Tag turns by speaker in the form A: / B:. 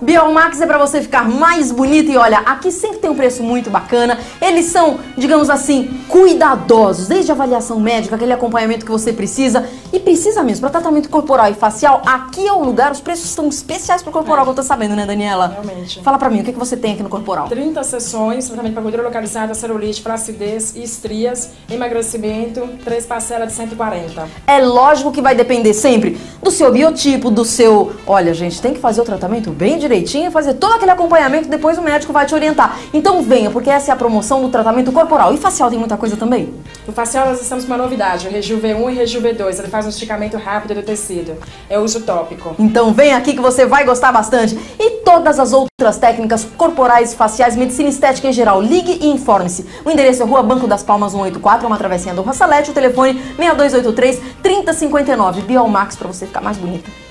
A: Biomax é para você ficar mais bonita e olha, aqui sempre tem um preço muito bacana. Eles são, digamos assim, cuidadosos, desde a avaliação médica, aquele acompanhamento que você precisa e precisa mesmo para tratamento corporal e facial. Aqui é o lugar, os preços estão especiais para o corporal, é. eu tô sabendo, né, Daniela?
B: Realmente.
A: Fala para mim, o que, que você tem aqui no corporal?
B: 30 sessões, tratamento para gordura localizada, celulite, flacidez e estrias, emagrecimento, três parcelas de 140.
A: É lógico que vai depender sempre do seu biotipo, do seu, olha, gente, tem que fazer o tratamento bem direito direitinho, fazer todo aquele acompanhamento, depois o médico vai te orientar. Então venha, porque essa é a promoção do tratamento corporal. E facial tem muita coisa também?
B: No facial nós estamos com uma novidade, o Rejuve 1 e Rejuve 2. Ele faz um esticamento rápido do tecido. É uso tópico.
A: Então vem aqui que você vai gostar bastante. E todas as outras técnicas corporais, faciais, medicina estética em geral. Ligue e informe-se. O endereço é Rua Banco das Palmas 184, uma travessinha do Roçalete. O telefone 6283 3059. Biomax para você ficar mais bonita.